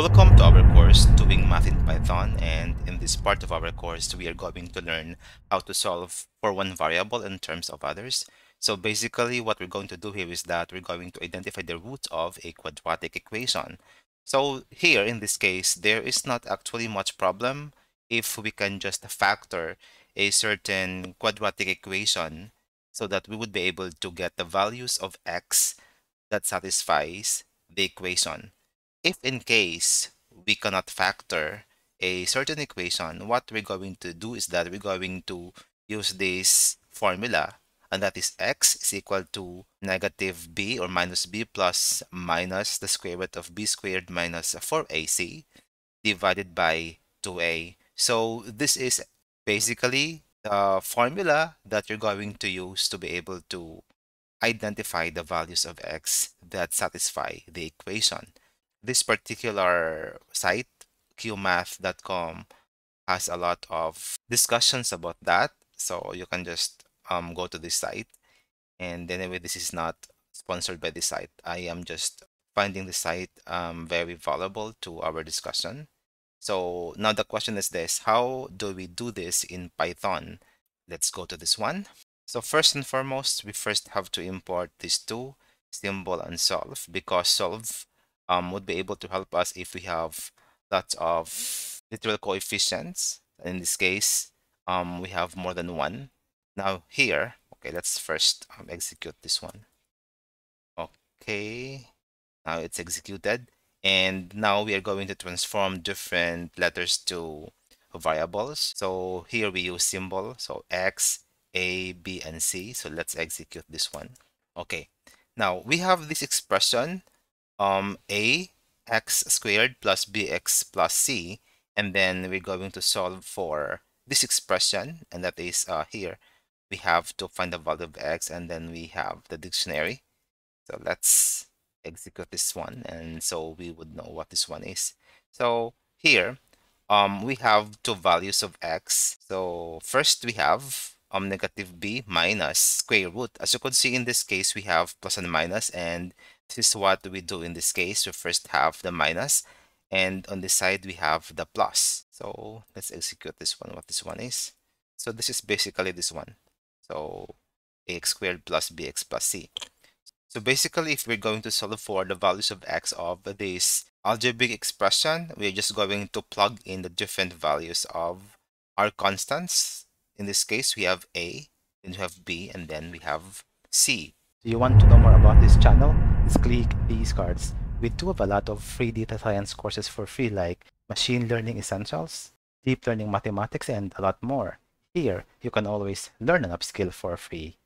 Welcome to our course Doing Math in Python and in this part of our course we are going to learn how to solve for one variable in terms of others. So basically what we're going to do here is that we're going to identify the root of a quadratic equation. So here in this case there is not actually much problem if we can just factor a certain quadratic equation so that we would be able to get the values of x that satisfies the equation. If in case we cannot factor a certain equation, what we're going to do is that we're going to use this formula and that is x is equal to negative b or minus b plus minus the square root of b squared minus 4ac divided by 2a. So this is basically the formula that you're going to use to be able to identify the values of x that satisfy the equation this particular site, cuemath.com, has a lot of discussions about that. So you can just um, go to this site. And anyway, this is not sponsored by the site. I am just finding the site um, very valuable to our discussion. So now the question is this, how do we do this in Python? Let's go to this one. So first and foremost, we first have to import these two, symbol and solve, because solve um, would be able to help us if we have lots of literal coefficients. In this case, um, we have more than one. Now here, okay, let's first um, execute this one. Okay, now it's executed. And now we are going to transform different letters to variables. So here we use symbol, so x, a, b, and c. So let's execute this one. Okay, now we have this expression um, a x squared plus bx plus c and then we're going to solve for this expression and that is uh, here. We have to find the value of x and then we have the dictionary. So let's execute this one and so we would know what this one is. So here um, we have two values of x. So first we have um, negative b minus square root. As you could see in this case we have plus and minus and this is what we do in this case. We first have the minus and on this side we have the plus. So let's execute this one, what this one is. So this is basically this one. So ax squared plus bx plus c. So basically if we're going to solve for the values of x of this algebraic expression, we're just going to plug in the different values of our constants. In this case, we have a, then we have b, and then we have c. Do you want to know more about this channel? Click these cards. We do have a lot of free data science courses for free like Machine Learning Essentials, Deep Learning Mathematics, and a lot more. Here, you can always learn an upskill for free.